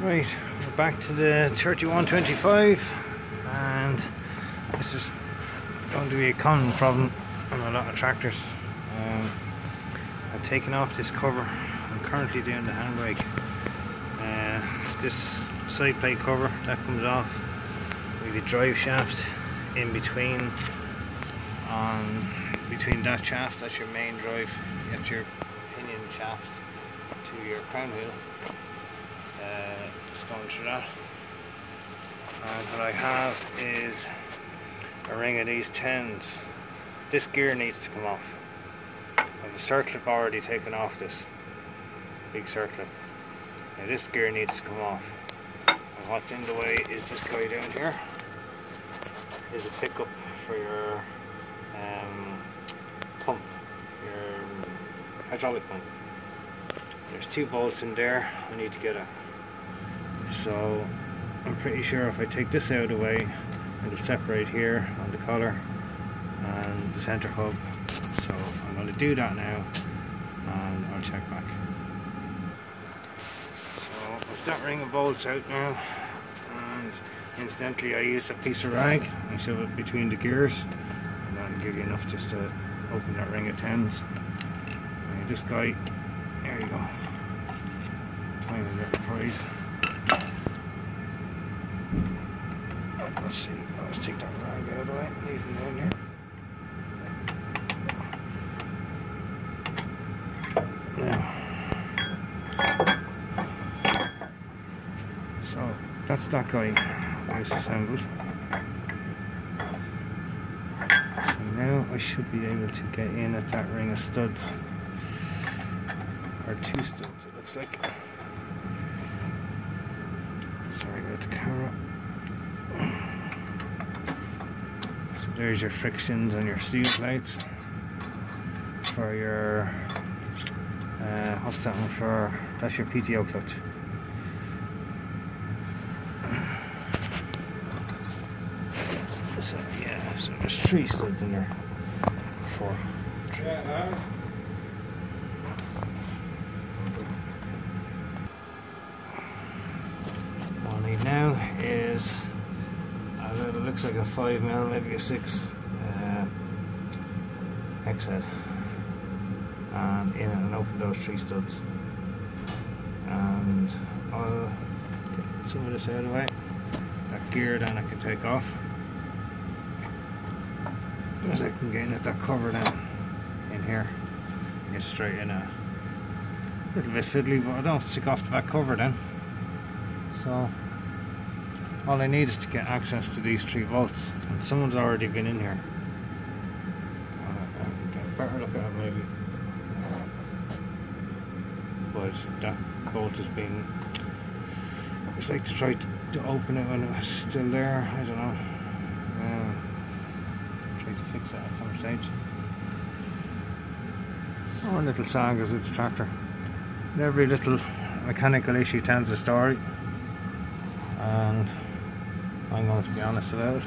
Right, we're back to the 3125 and this is going to be a common problem on a lot of tractors. Um, I've taken off this cover. I'm currently doing the handbrake. Uh, this side plate cover that comes off with the drive shaft in between on between that shaft, that's your main drive, get your pinion shaft to your crown wheel uh, going through that. And what I have is a ring of these 10s this gear needs to come off. I have a circlip already taken off this big circlip. Now this gear needs to come off. And what's in the way is this guy down here. Is a pickup for your um, pump your hydraulic pump. There's two bolts in there. I need to get out so I'm pretty sure if I take this out of the way it'll separate here on the collar and the center hub. So I'm going to do that now and I'll check back. So with that ring of bolts out now and incidentally I used a piece of rag. And shove it between the gears and that'll give you enough just to open that ring of tens. And this guy there you go. Tiny little prize let's see, let's take that rag out of the way, leave him down here. Now, so that's that guy disassembled. So now I should be able to get in at that ring of studs, or two studs it looks like. Sorry about the camera. There's your frictions on your steel plates for your uh, what's that one for? That's your PTO clutch so yeah so there's three studs in there. Four. Yeah, all I need now is it looks like a 5 mil, maybe a 6 uh, X head. And in and open those three studs. And I'll get some of this out of the way. That gear then I can take off. As I can get that cover down in here. Get straight in a little bit fiddly, but I don't stick off the back cover then. So all I need is to get access to these three bolts and someone's already been in here. Get a better look at it maybe. But that bolt has been it's like to try to, to open it when it was still there I don't know. Uh, try to fix it at some stage. Oh little sagas with the tractor every little mechanical issue tells a story. And I'm going to be honest about it.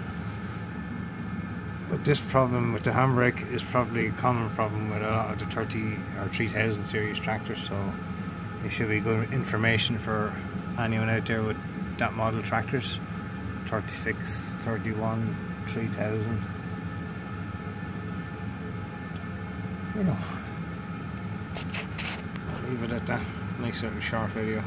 But this problem with the handbrake is probably a common problem with a lot of the 30 or 3000 series tractors so it should be good information for anyone out there with that model tractors. 36, 31, 3000 you know. I'll leave it at that. Nice little short video